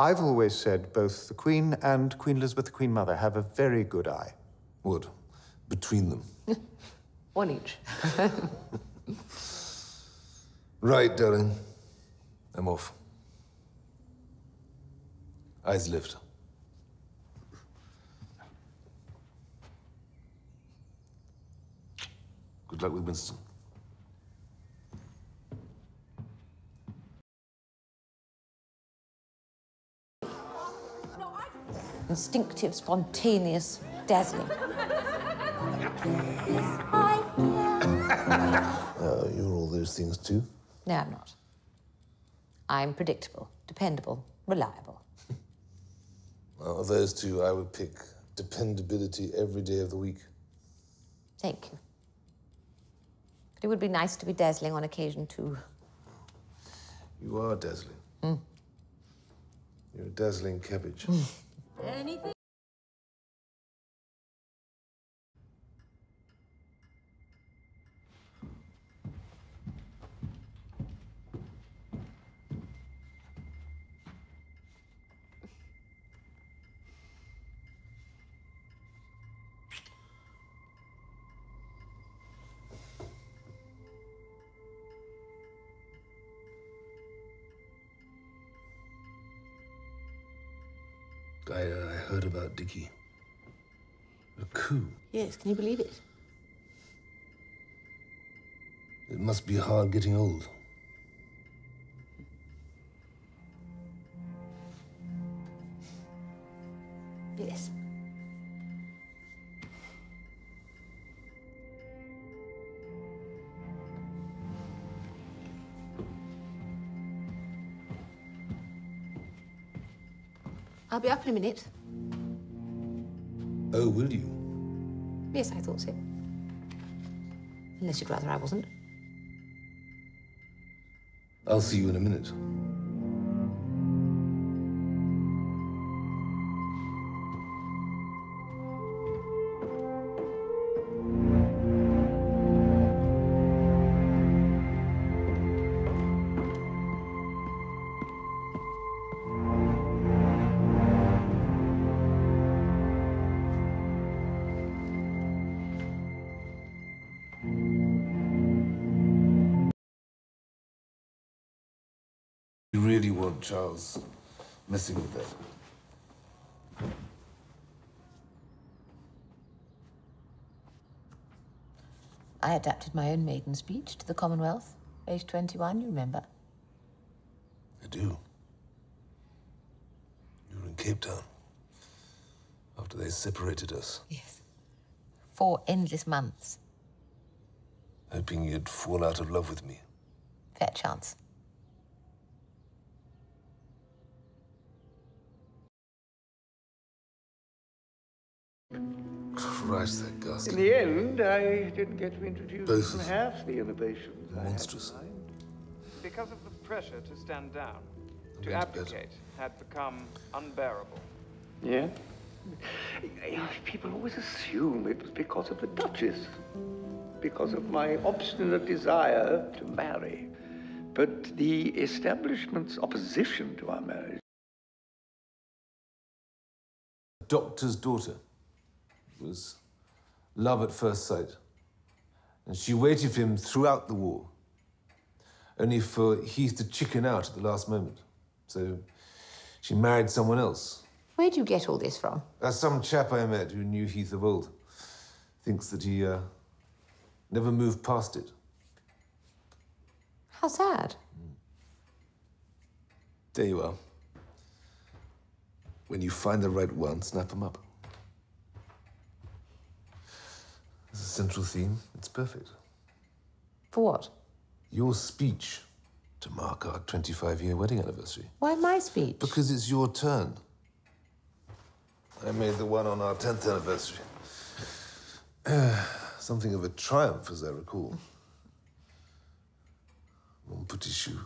I've always said both the Queen and Queen Elizabeth, the Queen Mother, have a very good eye. What? Between them? One each. right, darling. I'm off. Eyes lift. Good luck with Winston. Instinctive, spontaneous, dazzling. Uh, you're all those things too? No, I'm not. I'm predictable, dependable, reliable. Well, of those two, I would pick dependability every day of the week. Thank you. But it would be nice to be dazzling on occasion, too. You are dazzling. You're a dazzling cabbage. Anything? I, uh, I heard about Dickie. A coup. Yes, can you believe it? It must be hard getting old. Yes. I'll be up in a minute. Oh, will you? Yes, I thought so. Unless you'd rather I wasn't. I'll see you in a minute. You really want Charles messing with that? I adapted my own maiden speech to the Commonwealth, age 21, you remember? I do. You were in Cape Town after they separated us, Yes. Four endless months. hoping you'd fall out of love with me. Fair chance. Christ, that In the end, I didn't get to introduce Both even half the innovations. I had in mind. Because of the pressure to stand down, I'm to going to abdicate had become unbearable. Yeah? People always assume it was because of the Duchess, because of my obstinate desire to marry. But the establishment's opposition to our marriage Doctor's daughter It was love at first sight. And she waited for him throughout the war, only for Heath to chicken out at the last moment. So she married someone else. Where'd you get all this from? As some chap I met who knew Heath of old thinks that he uh, never moved past it. How sad. There you are. When you find the right one, snap 'em up. As a central theme, it's perfect. For what? Your speech to mark our 25 year wedding anniversary. Why my speech? Because it's your turn. I made the one on our 10th anniversary. Something of a triumph, as I recall. Mon petit chou.